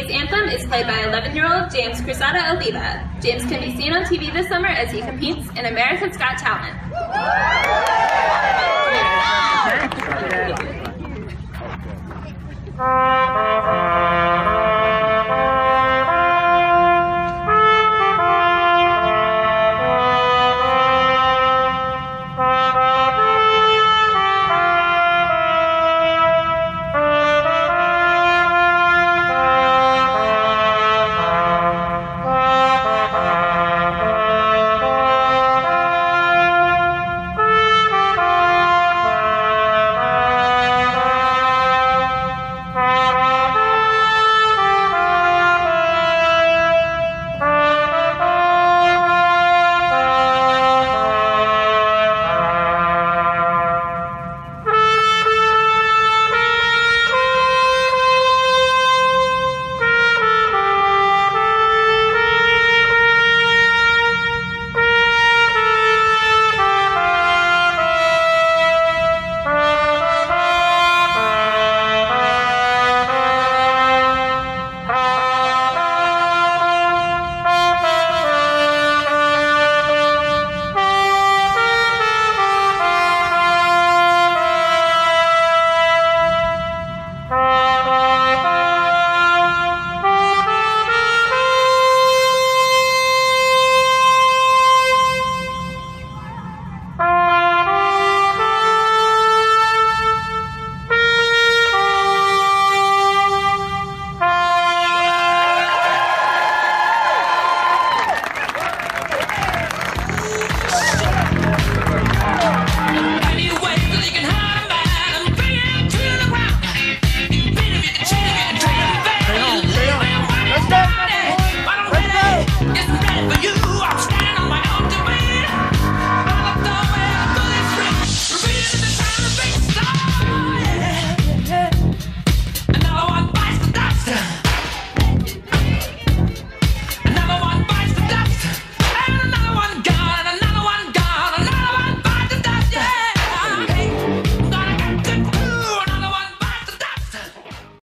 Today's anthem is played by 11-year-old James Cruzada Alleva. James can be seen on TV this summer as he competes in America's Got Talent.